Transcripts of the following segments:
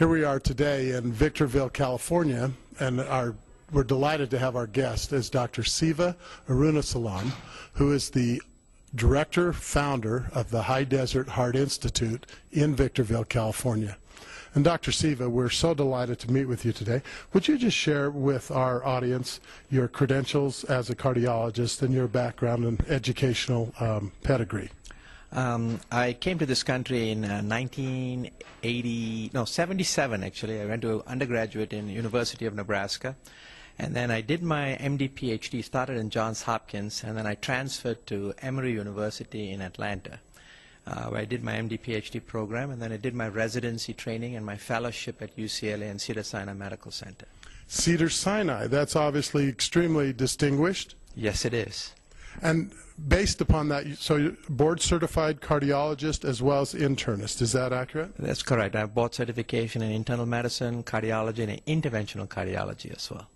Here we are today in Victorville, California, and our, we're delighted to have our guest is Dr. Siva Arunasalam, who is the director, founder of the High Desert Heart Institute in Victorville, California. And Dr. Siva, we're so delighted to meet with you today. Would you just share with our audience your credentials as a cardiologist and your background and educational um, pedigree? Um, I came to this country in uh, 1980, no, 77 actually. I went to undergraduate in University of Nebraska. And then I did my MD PhD, started in Johns Hopkins, and then I transferred to Emory University in Atlanta, uh, where I did my MD PhD program, and then I did my residency training and my fellowship at UCLA and Cedars-Sinai Medical Center. Cedar Sinai, that's obviously extremely distinguished. Yes, it is. And based upon that, so you're board certified cardiologist as well as internist, is that accurate? That's correct. I have board certification in internal medicine, cardiology, and interventional cardiology as well.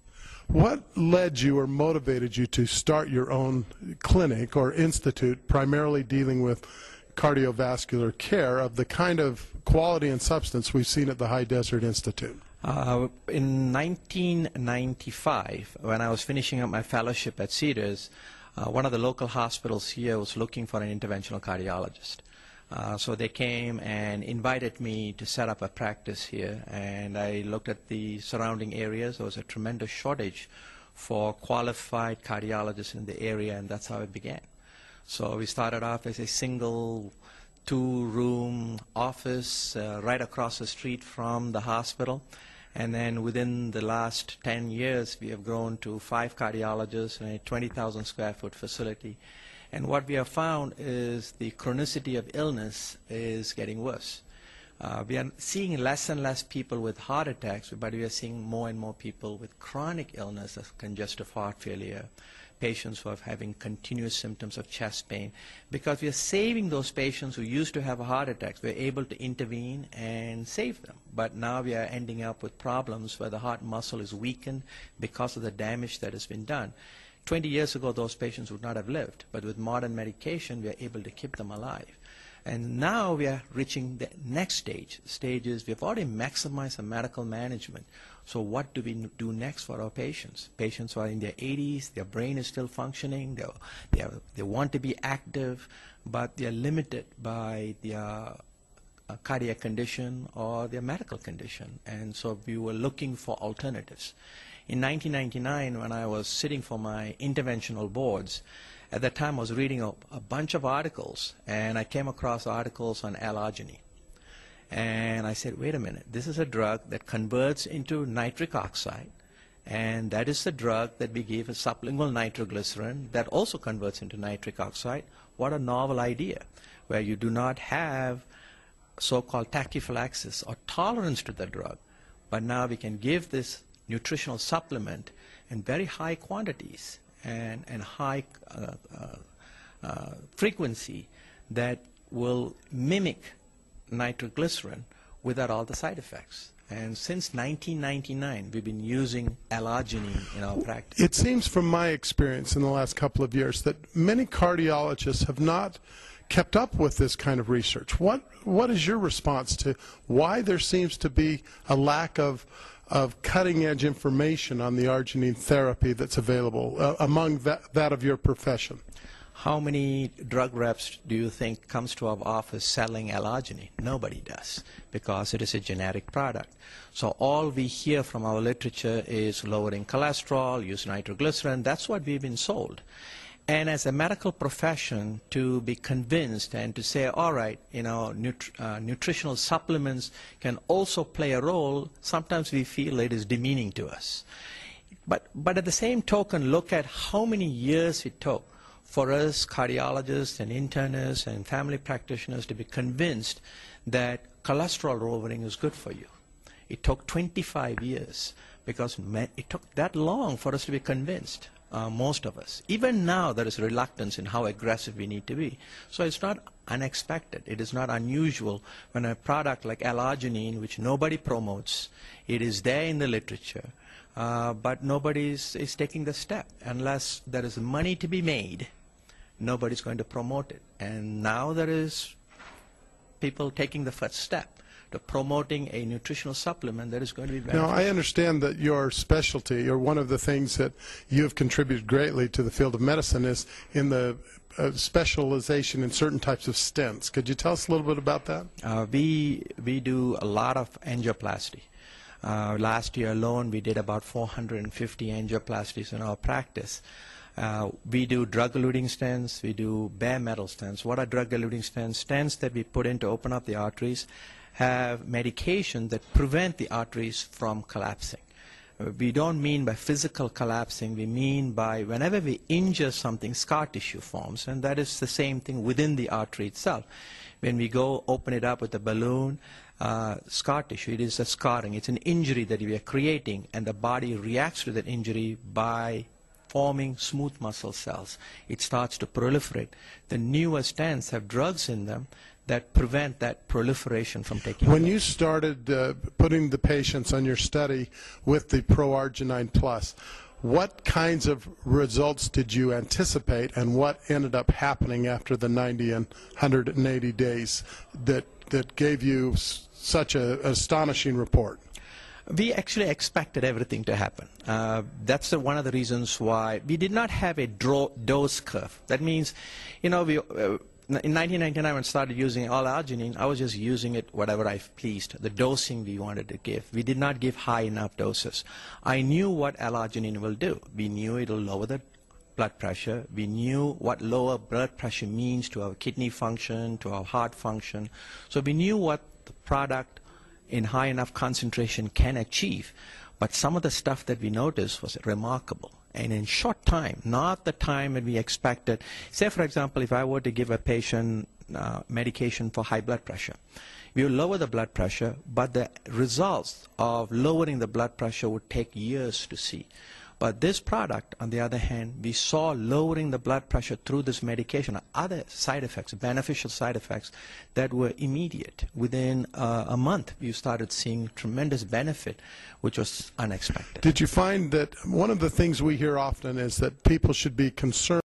What led you or motivated you to start your own clinic or institute primarily dealing with cardiovascular care of the kind of quality and substance we've seen at the High Desert Institute? Uh, in 1995, when I was finishing up my fellowship at Cedars, uh, one of the local hospitals here was looking for an interventional cardiologist. Uh, so they came and invited me to set up a practice here, and I looked at the surrounding areas. There was a tremendous shortage for qualified cardiologists in the area, and that's how it began. So we started off as a single two-room office uh, right across the street from the hospital. And then within the last 10 years, we have grown to five cardiologists and a 20,000 square foot facility. And what we have found is the chronicity of illness is getting worse. Uh, we are seeing less and less people with heart attacks, but we are seeing more and more people with chronic illness of congestive heart failure, patients who are having continuous symptoms of chest pain. Because we are saving those patients who used to have heart attacks, we're able to intervene and save them. But now we are ending up with problems where the heart muscle is weakened because of the damage that has been done. 20 years ago, those patients would not have lived, but with modern medication, we are able to keep them alive. And now we are reaching the next stage. Stage is we've already maximized the medical management. So what do we do next for our patients? Patients who are in their 80s, their brain is still functioning, they, are, they want to be active, but they are limited by their uh, cardiac condition or their medical condition. And so we were looking for alternatives. In 1999, when I was sitting for my interventional boards, at that time I was reading a, a bunch of articles, and I came across articles on L-arginine. And I said, wait a minute, this is a drug that converts into nitric oxide, and that is the drug that we give as sublingual nitroglycerin that also converts into nitric oxide. What a novel idea, where you do not have so-called tachyphylaxis or tolerance to the drug, but now we can give this nutritional supplement in very high quantities and, and high uh, uh, uh, frequency that will mimic nitroglycerin without all the side effects. And since 1999, we've been using L-arginine in our practice. It seems from my experience in the last couple of years that many cardiologists have not kept up with this kind of research. What what is your response to why there seems to be a lack of of cutting edge information on the arginine therapy that's available uh, among that, that of your profession? How many drug reps do you think comes to our office selling L-arginine? Nobody does because it is a generic product. So all we hear from our literature is lowering cholesterol, use nitroglycerin. That's what we've been sold. And as a medical profession, to be convinced and to say, all right, you know, uh, nutritional supplements can also play a role, sometimes we feel it is demeaning to us. But, but at the same token, look at how many years it took for us cardiologists and internists and family practitioners to be convinced that cholesterol lowering is good for you. It took 25 years because it took that long for us to be convinced, uh, most of us. Even now, there is reluctance in how aggressive we need to be. So it's not unexpected. It is not unusual when a product like L-arginine, which nobody promotes, it is there in the literature, uh, but nobody is, is taking the step. Unless there is money to be made, nobody's going to promote it. And now there is people taking the first step after, promoting a nutritional supplement that is going to be Now. I understand that your specialty, or one of the things that you have contributed greatly to the field of medicine, is in the uh, specialization in certain types of stents. Could you tell us a little bit about that? Uh, we we do a lot of angioplasty. Uh, last year alone, we did about 450 angioplasties in our practice. Uh, we do drug-eluting stents. We do bare metal stents. What are drug-eluting stents? Stents that we put in to open up the arteries have medication that prevent the arteries from collapsing. Uh, We don't mean by physical collapsing, we mean by whenever we injure something, scar tissue forms, and that is the same thing within the artery itself. When we go open it up with a balloon, uh, scar tissue, it is a scarring, it's an injury that we are creating, and the body reacts to that injury by forming smooth muscle cells. It starts to proliferate. The newer stents have drugs in them that prevent that proliferation from taking When place. you started uh, putting the patients on your study with the ProArgi-9 Plus, what kinds of results did you anticipate, and what ended up happening after the 90 and 180 days that that gave you s- such a astonishing report? We actually expected everything to happen. Uh, that's the, one of the reasons why we did not have a dose curve. That means, you know, we, uh, in 1999 when I started using L-arginine, I was just using it whatever I pleased, the dosing we wanted to give. We did not give high enough doses. I knew what L-arginine will do. We knew it will lower the blood pressure. We knew what lower blood pressure means to our kidney function, to our heart function. So we knew what the product in high enough concentration can achieve. But some of the stuff that we noticed was remarkable. And in short time, not the time that we expected. Say, for example, if I were to give a patient uh, medication for high blood pressure, we will lower the blood pressure, but the results of lowering the blood pressure would take years to see. But this product, on the other hand, we saw lowering the blood pressure through this medication, other side effects, beneficial side effects that were immediate. Within uh, a month, we started seeing tremendous benefit, which was unexpected. Did you find that one of the things we hear often is that people should be concerned